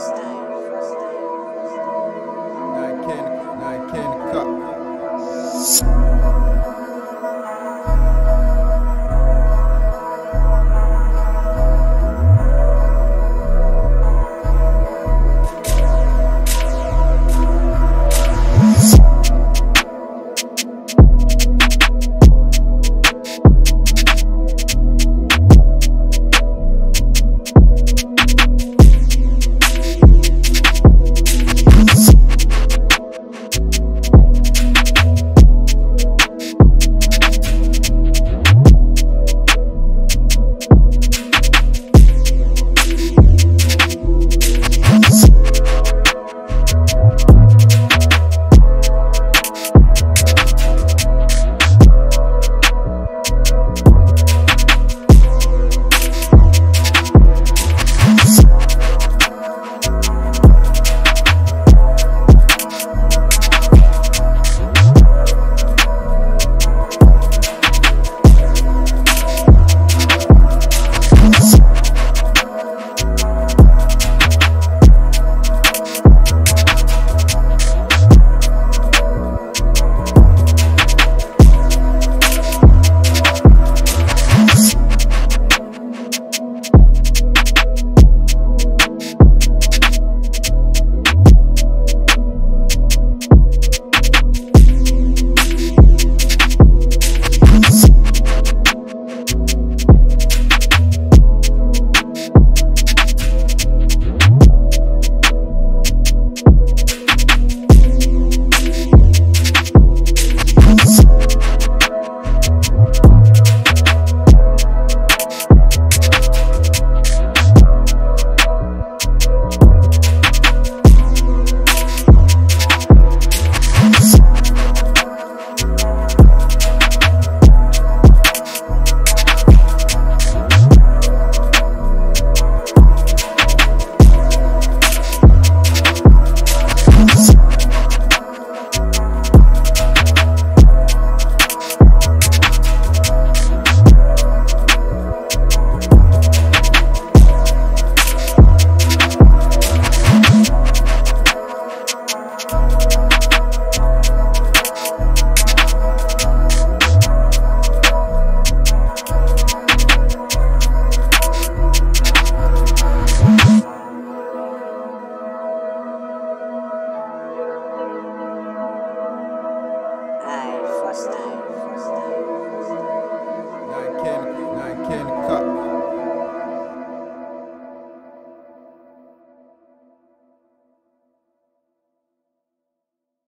Nine candy, nine candy cup.